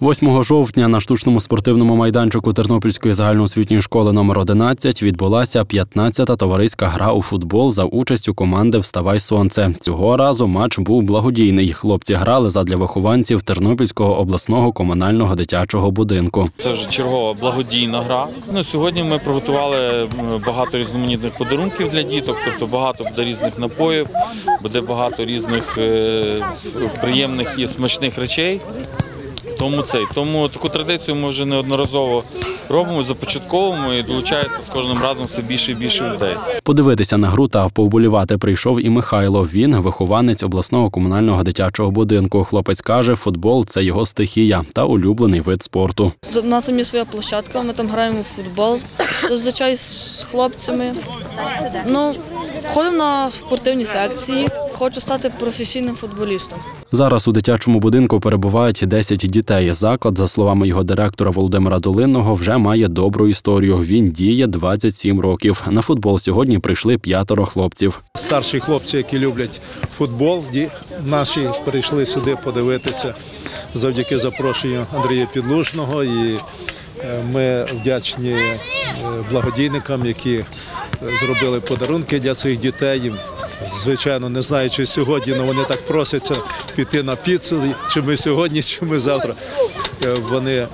8 жовтня на штучному спортивному майданчику Тернопільської загальноосвітньої школи номер 11 відбулася 15-та товариська гра у футбол за участю команди Вставай сонце. Цього разу матч був благодійний. Хлопці грали задля вихованців Тернопільського обласного комунального дитячого будинку. Це вже чергова благодійна гра. Ну, сьогодні ми приготували багато різноманітних подарунків для діток, тобто багато буде різних напоїв, буде багато різних е, приємних і смачних речей. Тому цей тому таку традицію ми вже неодноразово робимо, започатковуємо і долучається з кожним разом все більше і більше людей. Подивитися на гру та повболівати прийшов і Михайло. Він вихованець обласного комунального дитячого будинку. Хлопець каже, футбол це його стихія та улюблений вид спорту. У нас є своя площадка, ми там граємо в футбол зазвичай з хлопцями. Ну, ходимо на спортивні секції. Хочу стати професійним футболістом. Зараз у дитячому будинку перебувають 10 дітей. Заклад, за словами його директора Володимира Долинного, вже має добру історію. Він діє 27 років. На футбол сьогодні прийшли п'ятеро хлопців. старші хлопці, які люблять футбол, наші прийшли сюди подивитися завдяки запрошенню Андрія Підлужного. І е, ми вдячні е, благодійникам, які е, зробили подарунки для цих дітей. Звичайно, не знаю, чи сьогодні, але вони так просяться піти на піцу, чи ми сьогодні, чи ми завтра. Е, Вони е,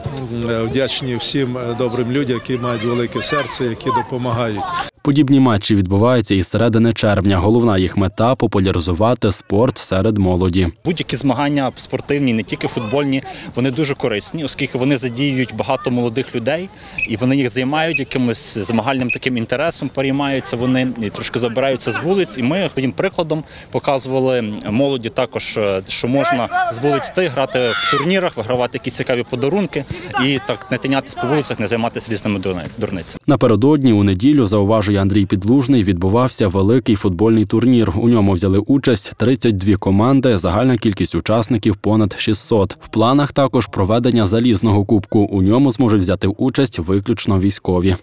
вдячні всім е, добрим людям, які мають велике серце, які допомагають. Подібні матчі відбуваються із середини червня. Головна їх мета популяризувати спорт серед молоді. Будь-які змагання спортивні, не тільки футбольні, вони дуже корисні, оскільки вони задіюють багато молодих людей і вони їх займають якимось змагальним таким інтересом, переймаються вони і трошки забираються з вулиць. І ми своїм прикладом показували молоді також, е, що можна з вулиць йти, грати в турнірах, вигравати якісь цікаві подарунки і так не тинятись по вулицях, не займатися різними дурни- дурницями. Напередодні у неділю, зауважує Андрій Підлужний, відбувався великий футбольний турнір. У ньому взяли участь 32 команди, загальна кількість учасників понад 600. В планах також проведення залізного кубку. У ньому зможуть взяти участь виключно військові.